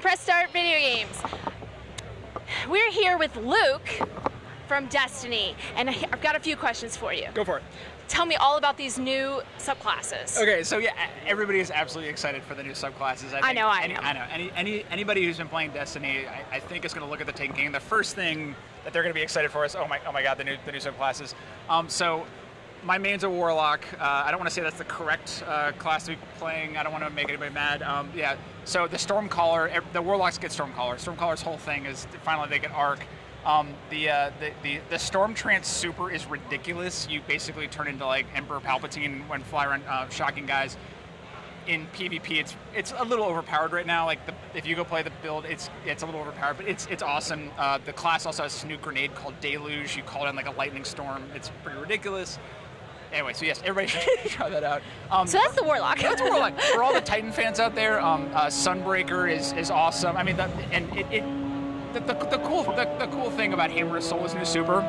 from Press Start Video Games. We're here with Luke from Destiny, and I've got a few questions for you. Go for it. Tell me all about these new subclasses. Okay, so yeah, everybody is absolutely excited for the new subclasses. I, I know, I any, know. I know. Any, any, anybody who's been playing Destiny, I, I think is going to look at the Taken King. The first thing that they're going to be excited for is, oh my, oh my God, the new, the new subclasses. Um, so my main's a warlock. Uh, I don't want to say that's the correct uh, class to be playing. I don't want to make anybody mad. Um, yeah. So the Stormcaller, the warlocks get Stormcaller. Stormcaller's whole thing is finally they get Arc. Um, the, uh, the the the Storm Trance Super is ridiculous. You basically turn into like Emperor Palpatine when fly around uh, shocking guys. In PvP, it's it's a little overpowered right now. Like the, if you go play the build, it's it's a little overpowered, but it's it's awesome. Uh, the class also has a nuke grenade called Deluge. You call it in like a lightning storm. It's pretty ridiculous. Anyway, so yes, everybody should try that out. Um, So that's the Warlock. that's what we're. For all the Titan fans out there, um, uh, Sunbreaker is, is awesome. I mean, the, and it, it the, the, the cool the, the cool thing about Hammer of Sol's new super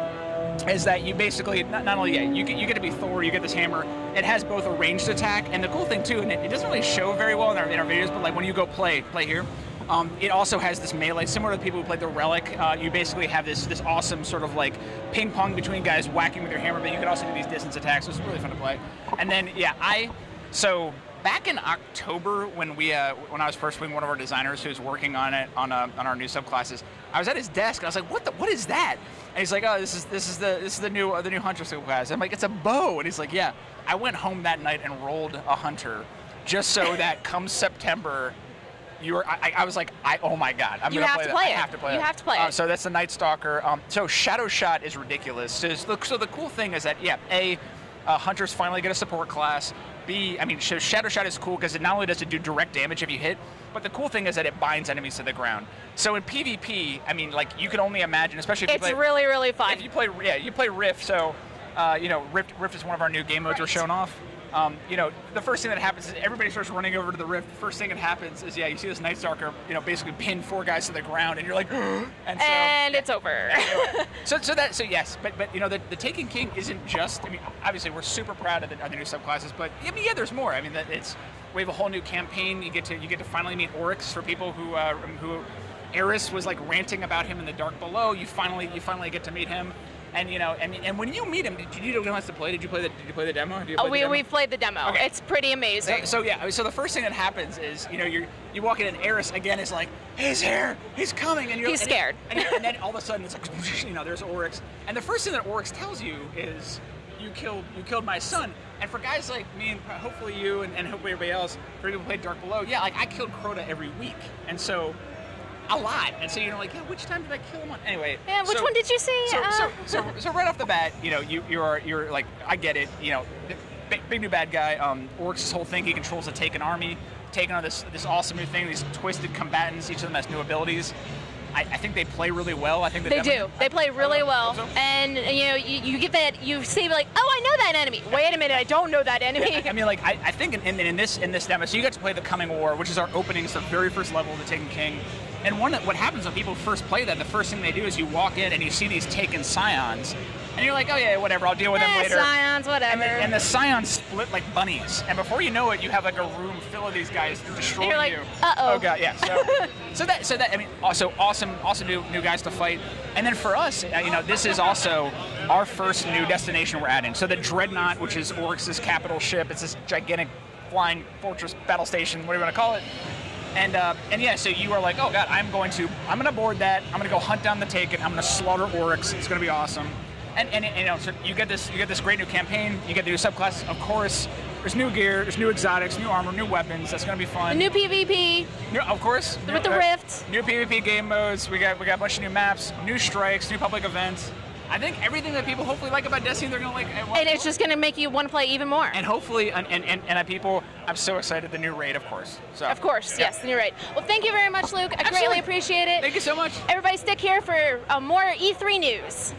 is that you basically not, not only yeah you get you get to be Thor, you get this hammer. It has both a ranged attack and the cool thing too, and it, it doesn't really show very well in our, in our videos, but like when you go play play here. Um, it also has this melee, similar to the people who played the Relic. Uh, you basically have this this awesome sort of like ping pong between guys whacking with your hammer, but you can also do these distance attacks. So it's really fun to play. And then yeah, I so back in October when we uh, when I was first with one of our designers who was working on it on uh, on our new subclasses, I was at his desk and I was like, "What the what is that?" And he's like, "Oh, this is this is the this is the new uh, the new hunter subclass." I'm like, "It's a bow," and he's like, "Yeah." I went home that night and rolled a hunter, just so that come September. You were, I, I was like, I, oh my god, I'm You gonna have play to play I have to play You it. have to play Uh, it. So that's the Night Stalker. Um, so Shadow Shot is ridiculous. So, look, so the cool thing is that yeah, a uh, hunters finally get a support class. B, I mean, sh- Shadow Shot is cool because it not only does it do direct damage if you hit, but the cool thing is that it binds enemies to the ground. So in PvP, I mean, like you can only imagine, especially if It's you play, really, really fun. if you play, yeah, you play Rift. So, uh, you know, Rift, Rift is one of our new game modes we're showing off. Um, you know, the first thing that happens is everybody starts running over to the Rift. The First thing that happens is, yeah, you see this Night Stalker, you know, basically pin four guys to the ground, and you're like, and so. and it's over. So, so that, so yes, but but you know, the, the Taken King isn't just. I mean, obviously, we're super proud of the, of the new subclasses, but I mean, yeah, there's more. I mean, that it's we have a whole new campaign. You get to you get to finally meet Oryx for people who uh, who Eris was like ranting about him in the dark below. You finally you finally get to meet him, and you know, and, and when you meet him, did you know to play? Did you play the Did you play the demo? Oh, play the we, demo? we played the demo. Okay. It's pretty amazing. So, so yeah, so the first thing that happens is you know you you walk in and Eris again is like he's here, he's coming, and you're He's and- scared. and, and then all of a sudden it's like you know there's Oryx, and the first thing that Oryx tells you is you killed you killed my son. And for guys like me and hopefully you and, and hopefully everybody else, for people who played Dark Below, yeah, like I killed Crota every week, and so a lot. And so you're like, yeah, which time did I kill him on? Anyway, Yeah, which so- one did you see? so, Uh, so, so, so right off the bat, you know, you you're you're like, I get it. You know, big, big new bad guy. Um, Oryx's whole thing, he controls a Taken army, taking on this this awesome new thing. These twisted combatants, each of them has new abilities. I, I think they play really well. I think the They do. They play really well, and you know, you, you get that. You see, like, oh, I know that enemy. Wait a minute, I don't know that enemy. I mean, like I, I think in, in, in this in this demo, so you got to play the Coming War, which is our opening, it's the very first level of the Taken King. And one that what happens when people first play that, the first thing they do is you walk in and you see these Taken Psions, and you're like, oh yeah, whatever, I'll deal with them Eh, later. psions, whatever. And the, and the psions split like bunnies, and before you know it, you have like a room full of these guys destroying You're like, you. "Uh-oh." Oh god, yeah. So, so that, so that, I mean, also awesome, also new new guys to fight. And then for us, uh, you know, this is also our first new destination we're adding. So the Dreadnought, which is Oryx's capital ship, it's this gigantic flying fortress battle station, what do you want to call it? And uh, and yeah, so you are like, oh god, I'm going to, I'm going to board that. I'm going to go hunt down the Taken. I'm going to slaughter Oryx. It's going to be awesome. And, and, and, you know, so you get this, you get this great new campaign. You get the new subclass, of course. There's new gear, there's new exotics, new armor, new weapons. That's going to be fun. New PvP. New- of course. With the uh, Rift. New PvP game modes. We got we got a bunch of new maps, new strikes, new public events. I think everything that people hopefully like about Destiny, they're gonna like. uh, And it's just gonna make you want to play even more. and hopefully, and and, and, and people, I'm so excited. The new raid, of course. So. Of course, yeah. yes, you're right. Well, thank you very much, Luke. I Absolutely. greatly appreciate it. Thank you so much. Everybody stick here for uh, more E3 news.